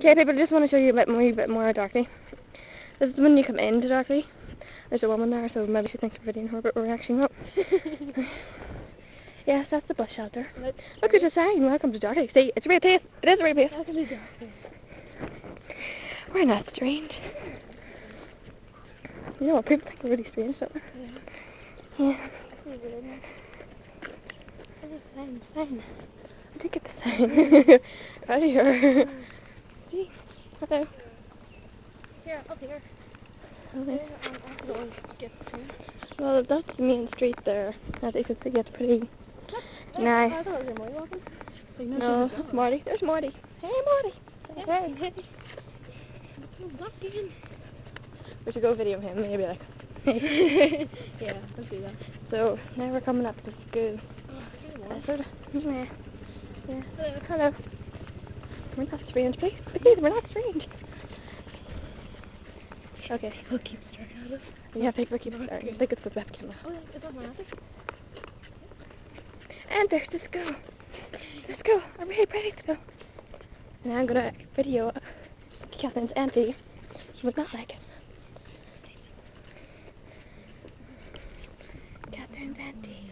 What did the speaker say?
Okay, people, I just want to show you a bit more, a bit more of. This is when you come into Darkley. There's a woman there, so maybe she thinks we're videoing her, but we're actually not. yes, that's the bus shelter. Look at the sign, welcome to Darkley. See, it's a real place. It is a real place. Welcome to Darkley. We're not strange. You know what, people think we're really strange, don't they? Yeah. Sign, sign. I did get the sign. right here. Mm. See? Hello. Here, up here. Hello. I don't get the train. Well, that's the main street there. As you can see, it's pretty I nice. thought it was your boy walking. No, she's a. Marty. There's Marty. Hey, Marty. Hey, hey. Duck. We should go video him, maybe like. yeah, let's do that. so, now we're coming up to school. Oh, here it sort of. Yeah. Yeah. Hello. Hello. We're not strange, please. Please, we're not strange. Okay. People keep staring at us. Yeah, people keep Not staring. I think it's the web camera. Oh, yeah, it's my office. And there's the school. The school. I'm really ready to go. And I'm gonna video Catherine's auntie. She would not like it. Catherine's auntie.